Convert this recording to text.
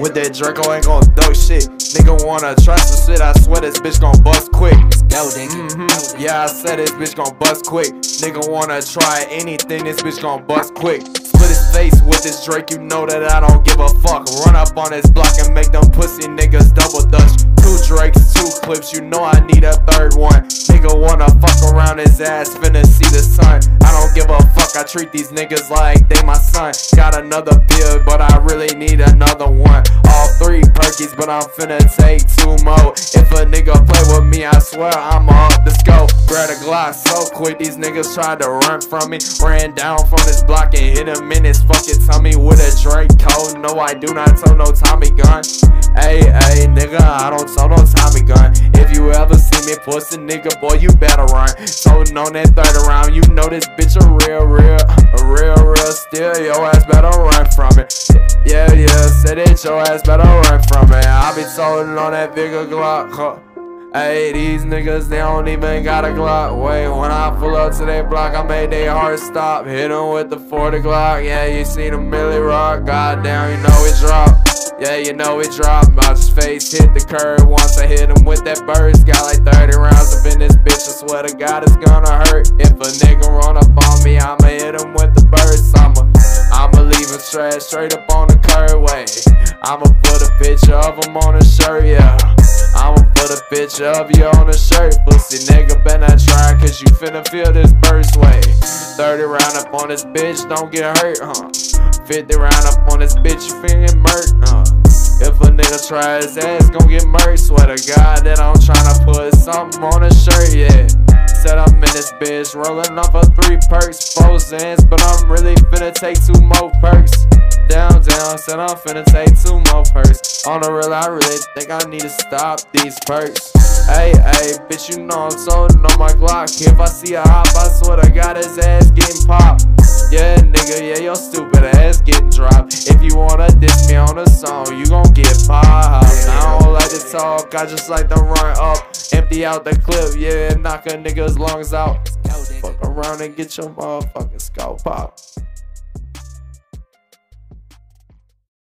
With that Draco ain't gon' do shit. Nigga wanna try some shit, I swear this bitch gon' bust quick. Mm-hmm. Yeah, I said this bitch gon' bust quick. Nigga wanna try anything, this bitch gon' bust quick. Split his face with this Drake, you know that I don't give a fuck. Run up on his block and make them pussy niggas double dutch. Two Drakes, two clips, you know I need a third one. Nigga wanna fuck around his ass, finna see the sun. Fuck, I treat these niggas like they my son. Got another bill, but I really need another one. All three perkies, but I'm finna take two more. If a nigga play with me, I swear I'ma up the scope. Grab a Glock so quick, these niggas tried to run from me. Ran down from this block and hit him in his fucking tummy with a Drake code. No, I do not tell no Tommy gun. Hey, hey, nigga, I don't tell ever pussy nigga, boy, you better run. So on that third round, you know this bitch a real, real, a real, real still. Your ass better run from it. Yeah, yeah, said it, your ass better run from it. I be toting on that bigger Glock. Huh. Hey, these niggas, they don't even got a Glock. Wait, when I pull up to their block, I made their heart stop. Hit them with the 40 Glock. Yeah, you seen the Millie Rock. Goddamn, you know it drop. Yeah, you know it drop. My face hit the curb once I hit him with that burst. Swear to God, it's gonna hurt. If a nigga run up on me, I'ma hit him with the burst. I'ma, I'ma leave him straight, straight up on the curb. Wait, I'ma put a picture of him on the shirt, yeah. I'ma put a picture of you on the shirt. Pussy nigga, better not try, cause you finna feel this burst way. 30 round up on this bitch, don't get hurt, huh? 50 round up on this bitch, you feeling murk, huh? If a nigga try his ass, gon' get murked. Swear to God that I'm tryna put something on a shirt, yeah. Said I'm in this bitch, rolling off of three perks, four zans, but I'm really finna take two more perks. Down, down, said I'm finna take two more perks. On the real, I really think I need to stop these perks. Hey, hey, bitch, you know I'm sold on my Glock. If I see a hop, I swear to God, his ass getting popped. Yeah, song, you gon' get popped. I don't like to talk, I just like to run up. Empty out the clip, yeah, knock a nigga's lungs out. Fuck around and get your motherfucking skull pop.